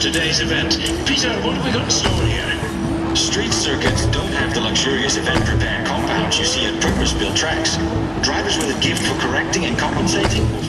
today's event. Peter, what have we got in store here? Street circuits don't have the luxurious event repair compounds you see at purpose-built tracks. Drivers with a gift for correcting and compensating